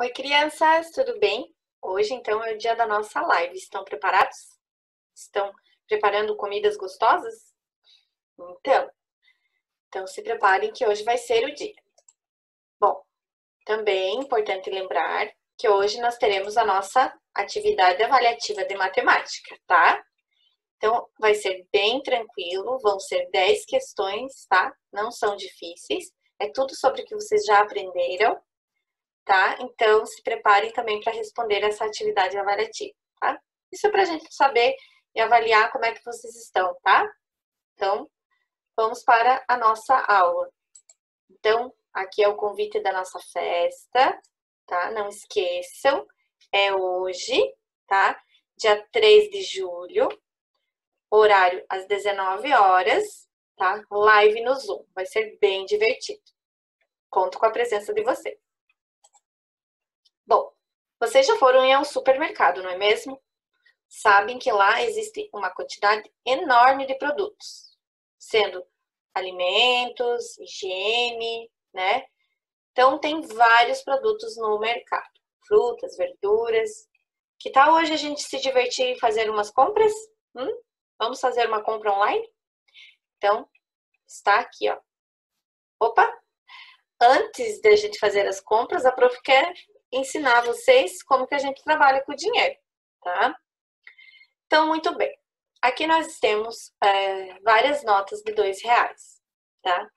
Oi, crianças, tudo bem? Hoje, então, é o dia da nossa live. Estão preparados? Estão preparando comidas gostosas? Então, então se preparem que hoje vai ser o dia. Bom, também é importante lembrar que hoje nós teremos a nossa atividade avaliativa de matemática, tá? Então, vai ser bem tranquilo, vão ser 10 questões, tá? Não são difíceis. É tudo sobre o que vocês já aprenderam tá? Então, se preparem também para responder essa atividade avaliativa, tá? Isso é para a gente saber e avaliar como é que vocês estão, tá? Então, vamos para a nossa aula. Então, aqui é o convite da nossa festa, tá? Não esqueçam, é hoje, tá? Dia 3 de julho, horário às 19 horas, tá? Live no Zoom, vai ser bem divertido. Conto com a presença de vocês. Vocês já foram em um supermercado, não é mesmo? Sabem que lá existe uma quantidade enorme de produtos, sendo alimentos, higiene, né? Então, tem vários produtos no mercado, frutas, verduras. Que tal hoje a gente se divertir e fazer umas compras? Hum? Vamos fazer uma compra online? Então, está aqui, ó. Opa! Antes de a gente fazer as compras, a prof quer ensinar vocês como que a gente trabalha com o dinheiro, tá? Então, muito bem. Aqui nós temos é, várias notas de dois reais, tá?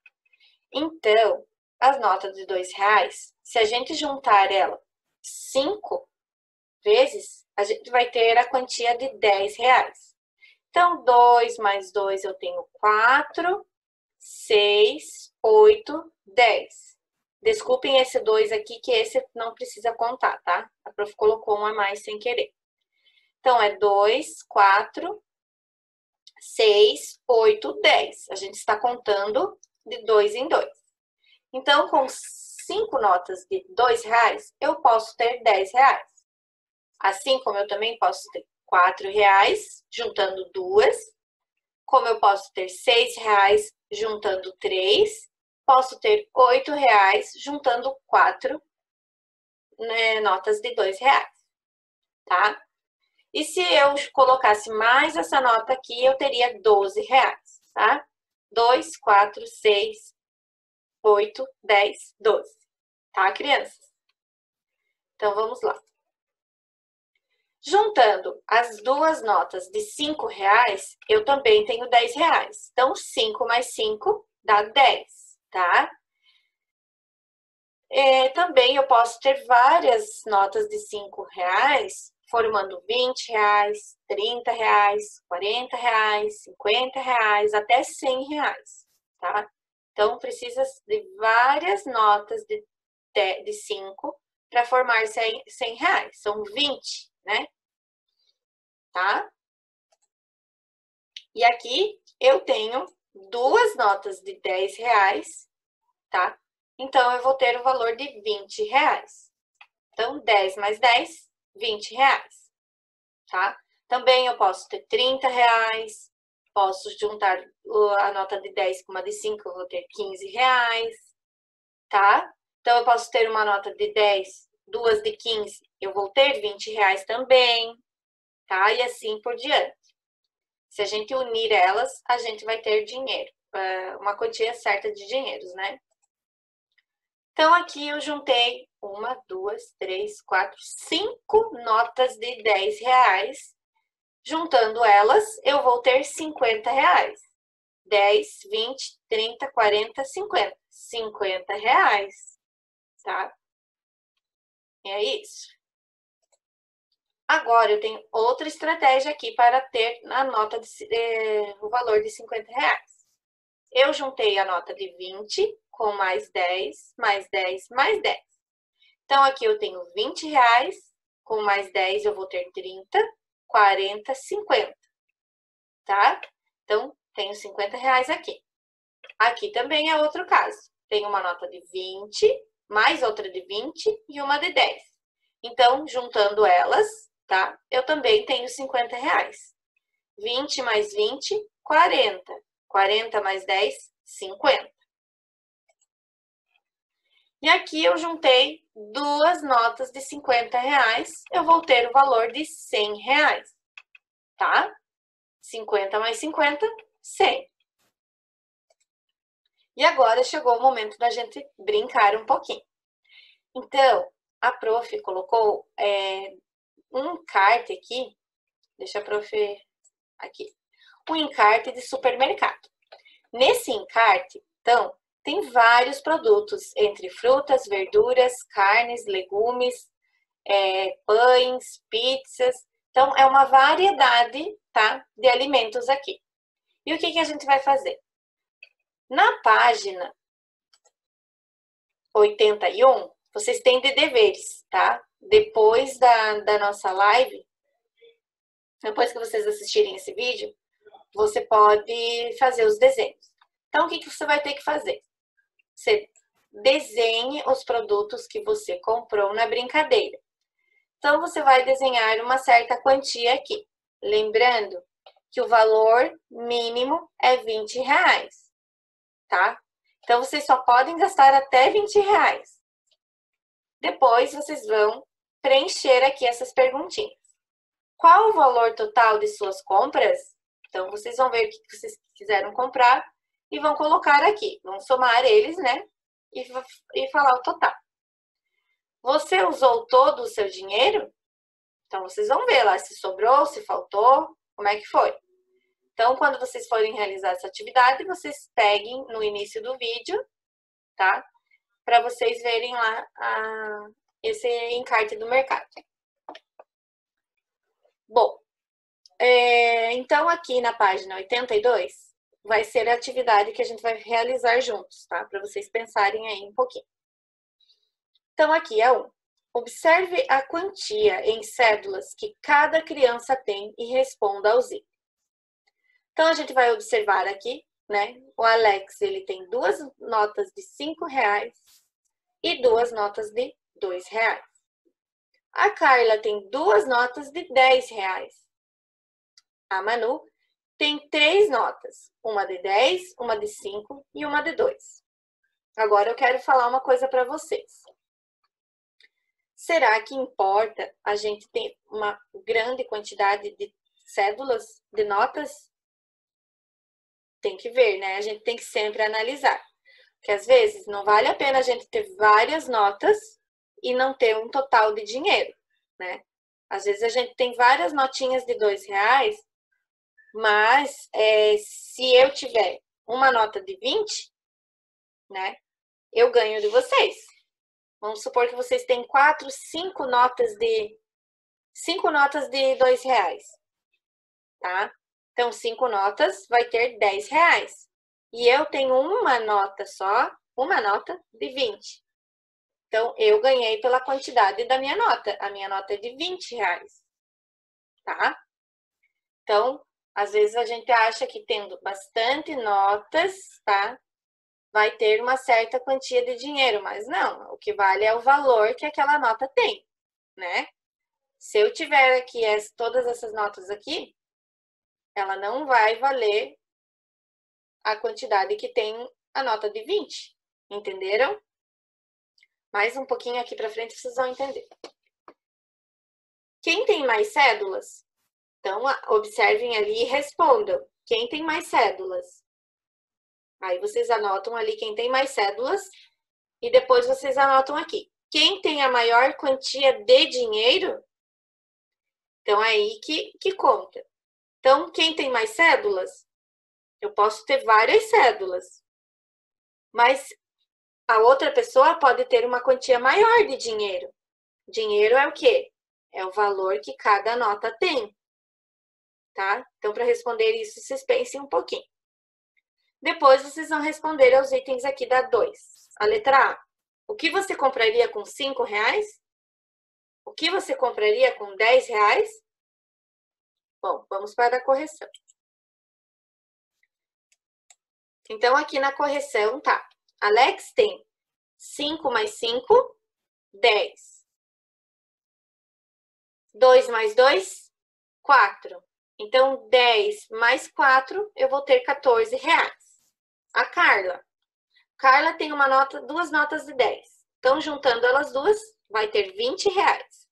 Então, as notas de dois reais, se a gente juntar ela cinco vezes, a gente vai ter a quantia de dez reais. Então, dois mais dois eu tenho quatro, seis, oito, dez. Desculpem esse 2 aqui, que esse não precisa contar, tá? A prof colocou um a mais sem querer. Então, é 2, 4, 6, 8, 10. A gente está contando de 2 em 2. Então, com 5 notas de 2 reais, eu posso ter 10 reais. Assim como eu também posso ter 4 reais, juntando duas. Como eu posso ter 6 reais, juntando 3 posso ter oito reais juntando quatro né, notas de dois reais, tá? E se eu colocasse mais essa nota aqui, eu teria 12 reais, tá? 2, 4, 6, 8, 10, 12. Tá, crianças? Então, vamos lá. Juntando as duas notas de 5 reais, eu também tenho 10 reais. Então, 5 mais 5 dá 10 tá? É, também eu posso ter várias notas de cinco reais, formando 20 reais, 30 reais, 40 reais, 50 reais, até 100 reais, tá? Então, precisa de várias notas de, de 5 para formar 100, 100 reais. São 20, né? Tá? E aqui eu tenho duas notas de 10 reais, tá? Então, eu vou ter o valor de 20 reais. Então, 10 mais 10, 20 reais, tá? Também eu posso ter 30 reais, posso juntar a nota de 10 com uma de 5, eu vou ter 15 reais, tá? Então, eu posso ter uma nota de 10, duas de 15, eu vou ter 20 reais também, tá? E assim por diante. Se a gente unir elas, a gente vai ter dinheiro, eh, uma quantia certa de dinheiros, né? Então, aqui eu juntei uma, duas, três, quatro, cinco notas de 10 reais. Juntando elas, eu vou ter 50 reais. 10, 20, 30, 40, 50. 50 reais, tá? É isso. Agora, eu tenho outra estratégia aqui para ter a nota de, eh, o valor de 50 reais. Eu juntei a nota de 20 com mais 10, mais 10, mais 10. Então, aqui eu tenho 20 reais, com mais 10 eu vou ter 30, 40, 50, tá? Então, tenho 50 reais aqui. Aqui também é outro caso. Tenho uma nota de 20, mais outra de 20 e uma de 10. Então, juntando elas, tá? Eu também tenho 50 reais. 20 mais 20, 40. 40 mais 10, 50. E aqui eu juntei duas notas de 50 reais, eu vou ter o valor de 100 reais, tá? 50 mais 50, 100. E agora chegou o momento da gente brincar um pouquinho. Então, a prof colocou é, um encarte aqui, deixa a prof aqui, um encarte de supermercado. Nesse encarte, então, tem vários produtos, entre frutas, verduras, carnes, legumes, é, pães, pizzas. Então, é uma variedade, tá, de alimentos aqui. E o que, que a gente vai fazer? Na página 81, vocês têm de deveres, tá? Depois da, da nossa live, depois que vocês assistirem esse vídeo, você pode fazer os desenhos. Então, o que, que você vai ter que fazer? Você desenhe os produtos que você comprou na brincadeira. Então, você vai desenhar uma certa quantia aqui. Lembrando que o valor mínimo é 20 reais, tá? Então, vocês só podem gastar até 20 reais. Depois, vocês vão preencher aqui essas perguntinhas. Qual o valor total de suas compras? Então, vocês vão ver o que vocês quiseram comprar e vão colocar aqui. Vão somar eles, né? E, e falar o total. Você usou todo o seu dinheiro? Então, vocês vão ver lá se sobrou, se faltou, como é que foi. Então, quando vocês forem realizar essa atividade, vocês peguem no início do vídeo, tá? Para vocês verem lá a, esse encarte do mercado. Bom, é, então aqui na página 82, vai ser a atividade que a gente vai realizar juntos, tá? Para vocês pensarem aí um pouquinho. Então, aqui é um. Observe a quantia em cédulas que cada criança tem e responda aos itens. Então, a gente vai observar aqui, né? O Alex, ele tem duas notas de cinco reais e duas notas de dois reais. A Carla tem duas notas de dez reais. A Manu tem três notas, uma de 10, uma de 5 e uma de 2. Agora eu quero falar uma coisa para vocês. Será que importa a gente ter uma grande quantidade de cédulas, de notas? Tem que ver, né? A gente tem que sempre analisar. Porque às vezes não vale a pena a gente ter várias notas e não ter um total de dinheiro, né? Às vezes a gente tem várias notinhas de dois reais mas é, se eu tiver uma nota de 20, né, eu ganho de vocês. Vamos supor que vocês têm quatro, cinco notas de cinco notas de dois reais, tá? Então, cinco notas vai ter 10 reais. E eu tenho uma nota só, uma nota de 20. Então, eu ganhei pela quantidade da minha nota. A minha nota é de 20 reais, tá? Então, às vezes a gente acha que tendo bastante notas, tá? Vai ter uma certa quantia de dinheiro, mas não, o que vale é o valor que aquela nota tem, né? Se eu tiver aqui todas essas notas aqui, ela não vai valer a quantidade que tem a nota de 20, entenderam? Mais um pouquinho aqui para frente vocês vão entender. Quem tem mais cédulas, então, observem ali e respondam. Quem tem mais cédulas? Aí vocês anotam ali quem tem mais cédulas e depois vocês anotam aqui. Quem tem a maior quantia de dinheiro? Então, é aí que, que conta. Então, quem tem mais cédulas? Eu posso ter várias cédulas. Mas a outra pessoa pode ter uma quantia maior de dinheiro. Dinheiro é o quê? É o valor que cada nota tem tá? Então, para responder isso, vocês pensem um pouquinho. Depois, vocês vão responder aos itens aqui da 2. A letra A. O que você compraria com 5 reais? O que você compraria com 10 reais? Bom, vamos para a correção. Então, aqui na correção tá. Alex tem 5 mais 5, 10. 2 mais 2, 4. Então, 10 mais 4, eu vou ter 14 reais. A Carla. Carla tem uma nota, duas notas de 10. Então, juntando elas duas, vai ter 20 reais.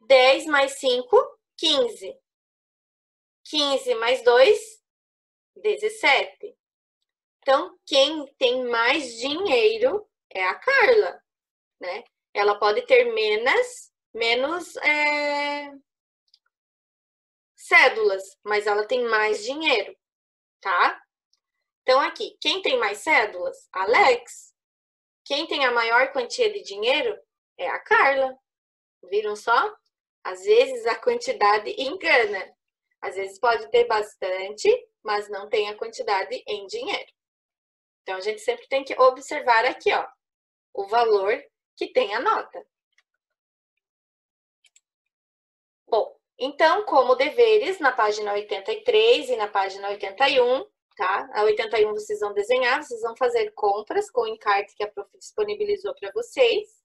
10 mais 5, 15. 15 mais 2, 17. Então, quem tem mais dinheiro é a Carla, né? Ela pode ter menos, menos é, cédulas, mas ela tem mais dinheiro, tá? Então, aqui, quem tem mais cédulas? Alex. Quem tem a maior quantia de dinheiro é a Carla. Viram só? Às vezes a quantidade engana. Às vezes pode ter bastante, mas não tem a quantidade em dinheiro. Então, a gente sempre tem que observar aqui, ó, o valor que tem a nota. Bom, então, como deveres, na página 83 e na página 81, tá? A 81 vocês vão desenhar, vocês vão fazer compras com o encarte que a prof disponibilizou para vocês.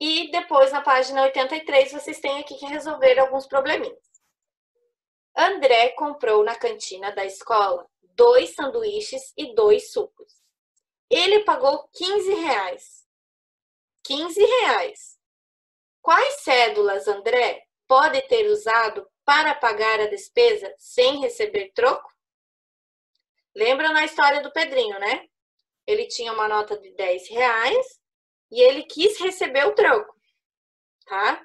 E depois, na página 83, vocês têm aqui que resolver alguns probleminhas. André comprou na cantina da escola dois sanduíches e dois sucos. Ele pagou 15 reais. 15 reais. Quais cédulas André pode ter usado para pagar a despesa sem receber troco? Lembra na história do Pedrinho, né? Ele tinha uma nota de 10 reais e ele quis receber o troco, tá?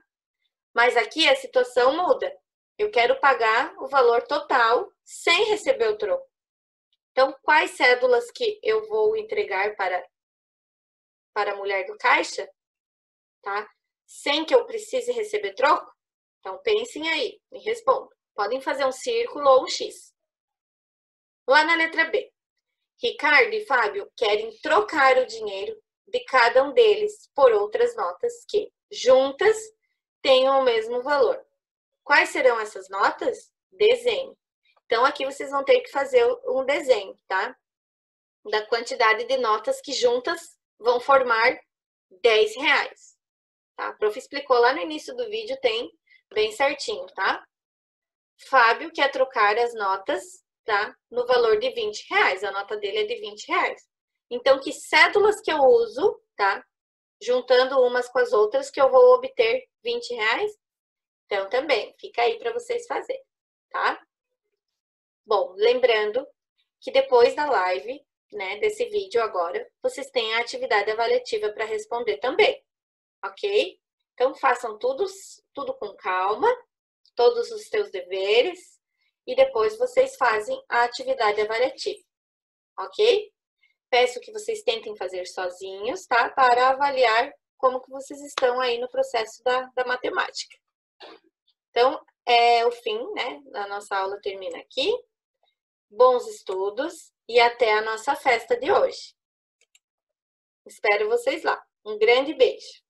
Mas aqui a situação muda. Eu quero pagar o valor total sem receber o troco. Então, quais cédulas que eu vou entregar para, para a mulher do caixa, tá? Sem que eu precise receber troco? Então, pensem aí, me respondam. Podem fazer um círculo ou um X. Lá na letra B, Ricardo e Fábio querem trocar o dinheiro de cada um deles por outras notas que, juntas, tenham o mesmo valor. Quais serão essas notas? Desenho. Então, aqui vocês vão ter que fazer um desenho, tá? Da quantidade de notas que juntas vão formar 10 reais. Tá? A prof explicou lá no início do vídeo, tem bem certinho, tá? Fábio quer trocar as notas tá? No valor de 20 reais. A nota dele é de 20 reais. Então, que cédulas que eu uso, tá? Juntando umas com as outras, que eu vou obter 20 reais? Então, também, fica aí para vocês fazerem, tá? Bom, lembrando que depois da live, né, desse vídeo agora, vocês têm a atividade avaliativa para responder também, ok? Então, façam tudo, tudo com calma, todos os seus deveres, e depois vocês fazem a atividade avaliativa, ok? Peço que vocês tentem fazer sozinhos, tá? Para avaliar como que vocês estão aí no processo da, da matemática. Então, é o fim, né? A nossa aula termina aqui. Bons estudos e até a nossa festa de hoje. Espero vocês lá. Um grande beijo!